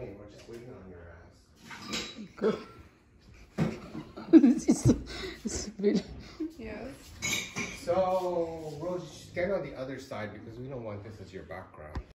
we're just waiting on your ass. This is, really- Yes. So, Rose, stand on the other side because we don't want this as your background.